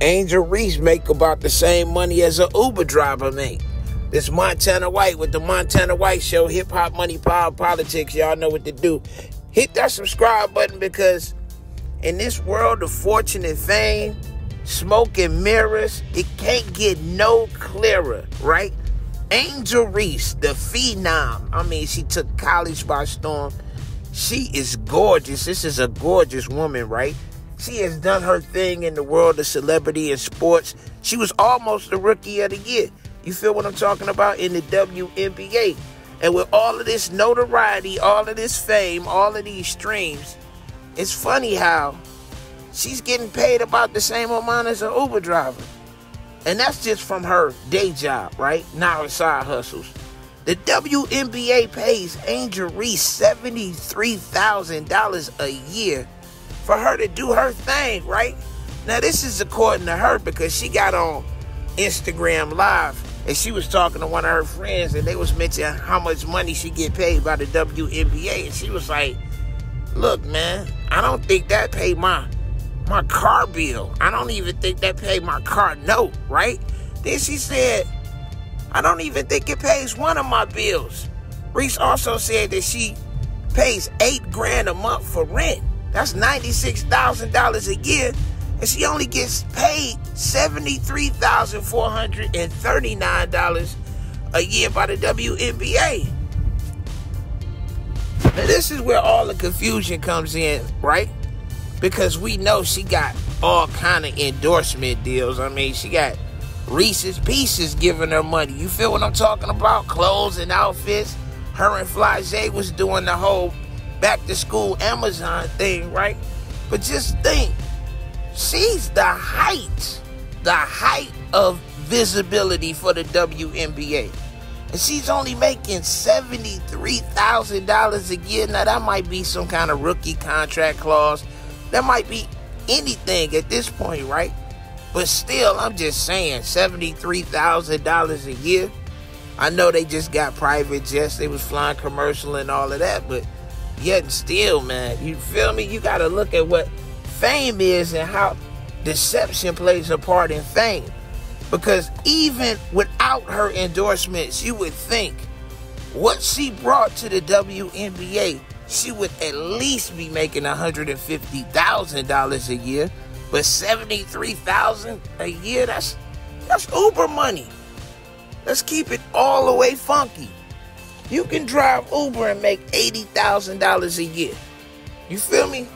Angel Reese make about the same money as an Uber driver make. This Montana White with the Montana White Show, Hip Hop Money Power Politics. Y'all know what to do. Hit that subscribe button because in this world of fortune and fame, smoke and mirrors, it can't get no clearer, right? Angel Reese, the phenom. I mean, she took college by storm. She is gorgeous. This is a gorgeous woman, right? She has done her thing in the world of celebrity and sports. She was almost the rookie of the year. You feel what I'm talking about? In the WNBA. And with all of this notoriety, all of this fame, all of these streams, it's funny how she's getting paid about the same amount as an Uber driver. And that's just from her day job, right? Not her side hustles. The WNBA pays Angel Reese $73,000 a year for her to do her thing, right? Now, this is according to her because she got on Instagram Live and she was talking to one of her friends and they was mentioning how much money she get paid by the WNBA and she was like, look, man, I don't think that paid my my car bill. I don't even think that paid my car note, right? Then she said, I don't even think it pays one of my bills. Reese also said that she pays eight grand a month for rent. That's $96,000 a year. And she only gets paid $73,439 a year by the WNBA. Now, this is where all the confusion comes in, right? because we know she got all kind of endorsement deals. I mean, she got Reese's Pieces giving her money. You feel what I'm talking about? Clothes and outfits. Her and Flau'jae was doing the whole back to school Amazon thing, right? But just think, she's the height, the height of visibility for the WNBA. And she's only making $73,000 a year. Now, that might be some kind of rookie contract clause that might be anything at this point, right? But still, I'm just saying, $73,000 a year. I know they just got private jets, they was flying commercial and all of that, but yet still, man, you feel me? You got to look at what fame is and how deception plays a part in fame. Because even without her endorsements, you would think what she brought to the WNBA she would at least be making $150,000 a year. But 73000 a year, that's that's Uber money. Let's keep it all the way funky. You can drive Uber and make $80,000 a year. You feel me?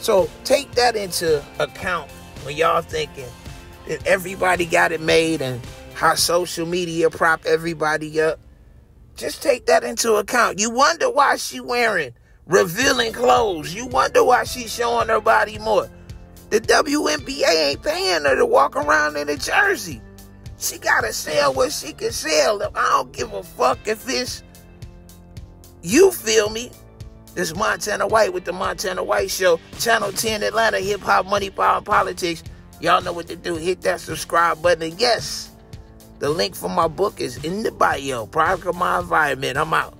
So take that into account when y'all thinking that everybody got it made and how social media prop everybody up. Just take that into account. You wonder why she wearing revealing clothes. You wonder why she's showing her body more. The WNBA ain't paying her to walk around in a jersey. She gotta sell what she can sell. I don't give a fuck if it's you feel me. This Montana White with the Montana White Show, Channel 10 Atlanta, Hip Hop Money Power Politics. Y'all know what to do. Hit that subscribe button. And yes, the link for my book is in the bio. Product of my environment. I'm out.